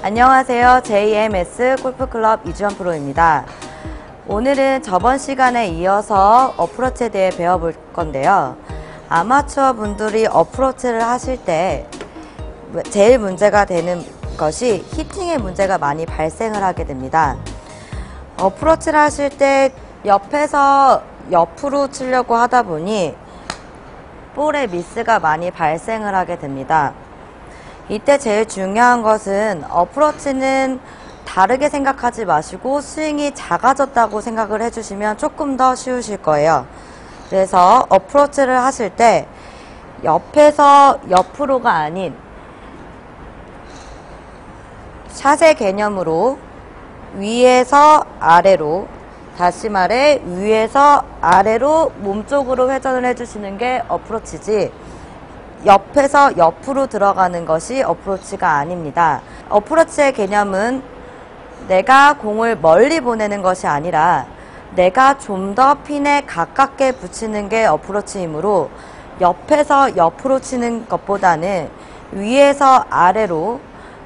안녕하세요. JMS 골프클럽 이주연 프로입니다. 오늘은 저번 시간에 이어서 어프로치에 대해 배워볼 건데요. 아마추어 분들이 어프로치를 하실 때 제일 문제가 되는 것이 히팅의 문제가 많이 발생을 하게 됩니다. 어프로치를 하실 때 옆에서 옆으로 치려고 하다 보니 볼의 미스가 많이 발생을 하게 됩니다. 이때 제일 중요한 것은 어프로치는 다르게 생각하지 마시고 스윙이 작아졌다고 생각을 해주시면 조금 더 쉬우실 거예요. 그래서 어프로치를 하실 때 옆에서 옆으로가 아닌 샷의 개념으로 위에서 아래로 다시 말해 위에서 아래로 몸쪽으로 회전을 해주시는 게 어프로치지 옆에서 옆으로 들어가는 것이 어프로치가 아닙니다. 어프로치의 개념은 내가 공을 멀리 보내는 것이 아니라 내가 좀 더 핀에 가깝게 붙이는 게 어프로치이므로 옆에서 옆으로 치는 것보다는 위에서 아래로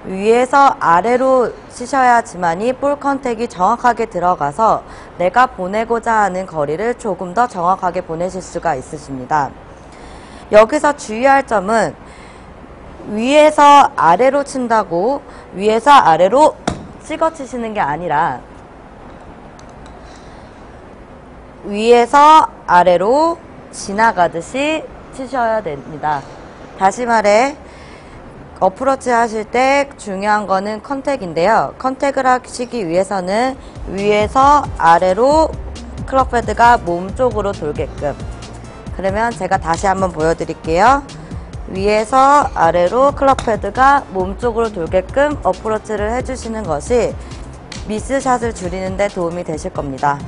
위에서 아래로 치셔야지만이 볼 컨택이 정확하게 들어가서 내가 보내고자 하는 거리를 조금 더 정확하게 보내실 수가 있으십니다. 여기서 주의할 점은 위에서 아래로 친다고 위에서 아래로 찍어 치시는 게 아니라 위에서 아래로 지나가듯이 치셔야 됩니다. 다시 말해 어프로치 하실 때 중요한 거는 컨택인데요. 컨택을 하시기 위해서는 위에서 아래로 클럽 헤드가 몸 쪽으로 돌게끔 그러면 제가 다시 한번 보여드릴게요. 위에서 아래로 클럽 헤드가 몸쪽으로 돌게끔 어프로치를 해주시는 것이 미스샷을 줄이는 데 도움이 되실 겁니다.